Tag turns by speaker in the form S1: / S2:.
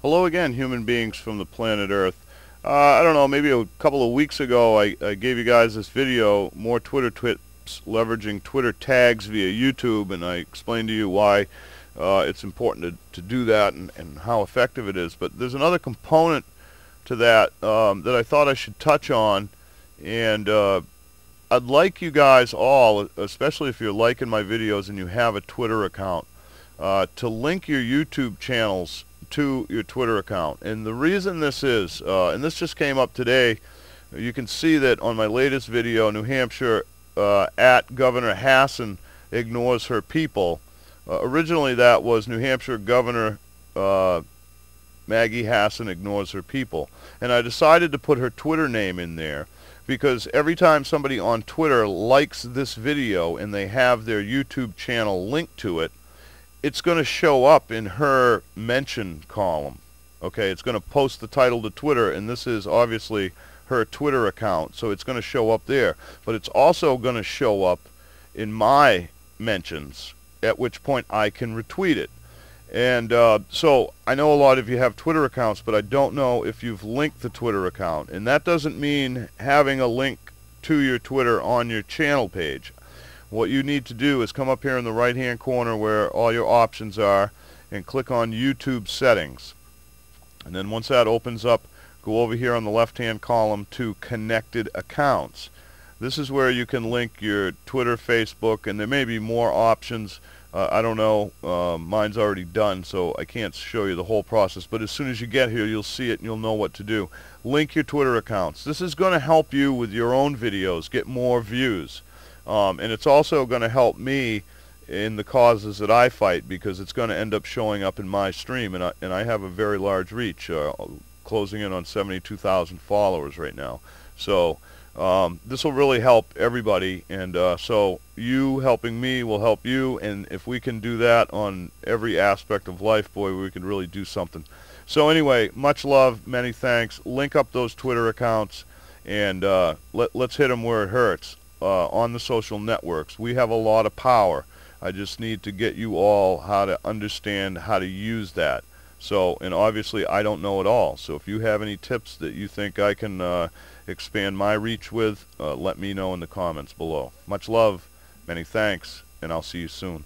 S1: Hello again, human beings from the planet Earth. Uh, I don't know, maybe a couple of weeks ago I, I gave you guys this video, more Twitter tips leveraging Twitter tags via YouTube, and I explained to you why uh, it's important to, to do that and, and how effective it is. But there's another component to that um, that I thought I should touch on, and uh, I'd like you guys all, especially if you're liking my videos and you have a Twitter account, uh, to link your YouTube channels to your Twitter account. And the reason this is, uh, and this just came up today, you can see that on my latest video, New Hampshire uh, at Governor Hassan ignores her people. Uh, originally that was New Hampshire Governor uh, Maggie Hassan ignores her people. And I decided to put her Twitter name in there because every time somebody on Twitter likes this video and they have their YouTube channel linked to it, it's going to show up in her mention column. Okay, it's going to post the title to Twitter, and this is obviously her Twitter account, so it's going to show up there. But it's also going to show up in my mentions, at which point I can retweet it. And uh, so I know a lot of you have Twitter accounts, but I don't know if you've linked the Twitter account. And that doesn't mean having a link to your Twitter on your channel page what you need to do is come up here in the right hand corner where all your options are and click on YouTube settings. And then once that opens up go over here on the left hand column to connected accounts. This is where you can link your Twitter Facebook and there may be more options. Uh, I don't know. Uh, mine's already done so I can't show you the whole process but as soon as you get here you'll see it and you'll know what to do. Link your Twitter accounts. This is going to help you with your own videos get more views um, and it's also going to help me in the causes that I fight because it's going to end up showing up in my stream and I, and I have a very large reach uh, closing in on 72,000 followers right now. So um, this will really help everybody and uh, so you helping me will help you and if we can do that on every aspect of life boy we can really do something. So anyway much love many thanks. Link up those Twitter accounts and uh, let, let's hit them where it hurts uh, on the social networks. We have a lot of power. I just need to get you all how to understand how to use that. So, and obviously I don't know it all. So if you have any tips that you think I can uh, expand my reach with, uh, let me know in the comments below. Much love, many thanks, and I'll see you soon.